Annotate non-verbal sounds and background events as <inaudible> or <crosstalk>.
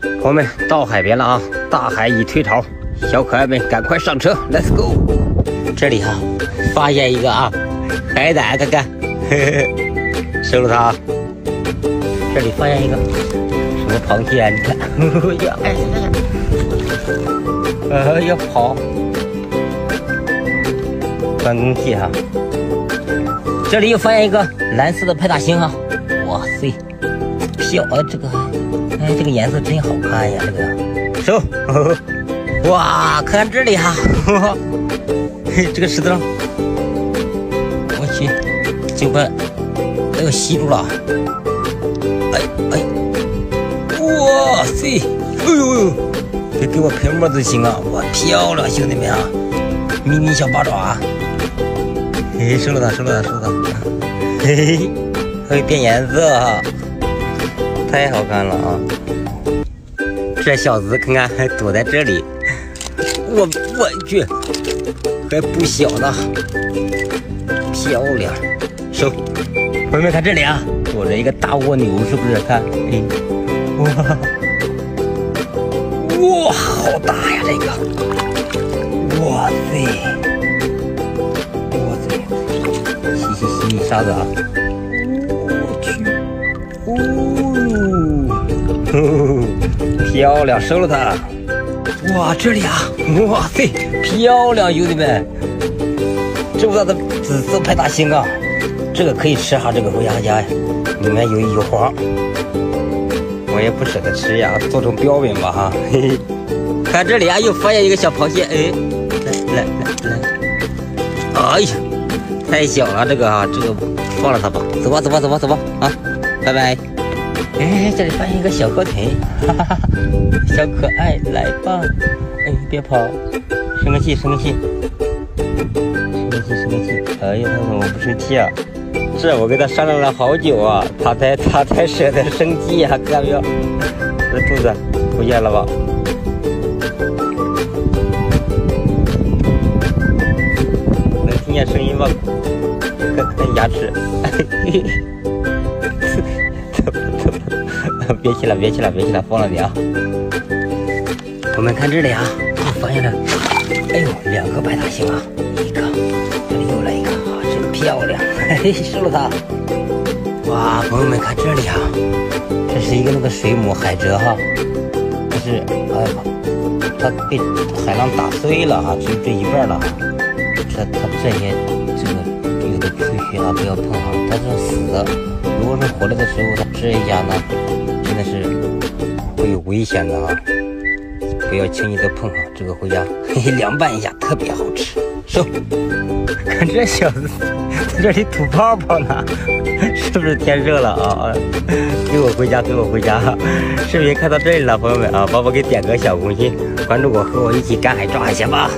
朋友们到海边了啊！大海已退潮，小可爱们赶快上车，Let's go！这里哈，发现一个啊，海胆，看看，收了它！这里发现一个什么螃蟹啊？你看，<laughs> 呀，哎呀呀，呃，要跑，关公蟹哈！这里又发现一个蓝色的派大星啊！哇塞，漂啊这个。哎，这个颜色真好看呀！这个收，哇，看这里哈，嘿，这个石头，我去，就快都要吸住了。哎哎，哇塞，哎呦呦，别给我喷沫就行啊！哇，漂亮，兄弟们啊，迷你小八爪，嘿，收了它，收了它，收了它，嘿嘿嘿，会变颜色哈。太好看了啊！这小子看看还躲在这里，我我去，还不小呢，漂亮！收，朋友们看这里啊，躲着一个大蜗牛，是不是？看，哎，哇，哇，好大呀这个！哇塞，哇塞，吸吸吸沙子啊！<laughs> 漂亮，收了它！哇，这里啊，哇塞，漂亮，兄弟们，这么大的紫色派大星啊，这个可以吃哈，这个回家家。里面有有黄，我也不舍得吃呀，做成标本吧哈。嘿嘿，看这里啊，又发现一个小螃蟹，哎，来来来。来，哎呀，太小了这个啊，这个放了它吧，走吧走吧走吧走吧啊，拜拜。哎，这里发现一个小河豚，哈哈哈！小可爱，来吧！哎，别跑，生个气，生个气，生个气，生个气！哎呀，他怎么不生气啊？这我跟他商量了好久啊，他才他才舍得生气呀，看到没有？这兔子不见了吧？能听见声音吗？看看牙齿。<laughs> <laughs> 别去了，别去了，别去了，放了你啊！我们看这里啊，又发现了，哎呦，两个白大星啊，一个，这里又来一个啊，真漂亮，<laughs> 嘿嘿，收了它。哇，朋友们看这里啊，这是一个那个水母海蜇哈，但是哎呀，它被海浪打碎了啊，只有这一半了哈。这它这些这个有的出血啊，不要碰哈，它是死的。如果是活着的时候，它这一下呢。但是会有危险的啊！不要轻易的碰啊，这个回家嘿 <laughs> 嘿凉拌一下，特别好吃。收，看这小子在这里吐泡泡呢，是不是天热了啊？给我回家，给我回家！视频看到这里了，朋友们啊，帮我给点个小红心，关注我，和我一起赶海抓海鲜吧。